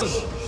Johnson.